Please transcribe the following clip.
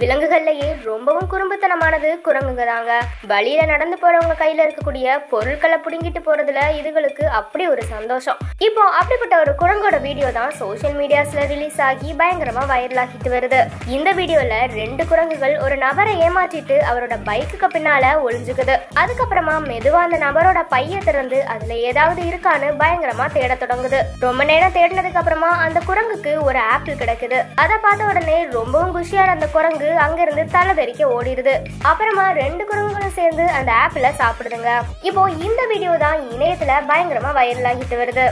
விலங்குகள்லயே ரொம்பவும் குறும்புத்தனமானது குரங்குங்க தாங்க வழியில நடந்து போறவங்க கையில இருக்கக்கூடிய பொருட்களை புடுங்கிட்டு போறதுல இதுகளுக்கு அப்படி ஒரு சந்தோஷம். இப்போ அப்படிப்பட்ட ஒரு குரங்கோட வீடியோ தான் சோஷியல் மீடியாஸ்ல ரிலீஸ் ஆகி பயங்கரமா வைரல் ஆகிட்டு வருது. இந்த வீடியோல ரெண்டு குரங்குகள் ஒரு நபரை ஏமாற்றிட்டு அவரோட பைக்குக்கு பின்னால ஒளிஞ்சுக்குது. அதுக்கப்புறமா மெதுவா அந்த நபரோட பைய திறந்து அதுல ஏதாவது இருக்கான்னு பயங்கரமா தேட தொடங்குது. ரொம்ப நேரம் தேடினதுக்கு அப்புறமா அந்த குரங்குக்கு ஒரு ஆப்பிள் கிடைக்குது. அதை பார்த்த உடனே ரொம்பவும் குஷியான அந்த குரங்கு அங்கிருந்து தலை தெரிக்க ஓடிடுது. அப்புறமா ரெண்டு குரங்குகளும் சேர்ந்து அந்த ஆப்பிள சாப்பிடுதுங்க. இப்போ இந்த வீடியோ தான் இணையத்துல பயங்கரமா வைரல் ஆகிட்டு வருது.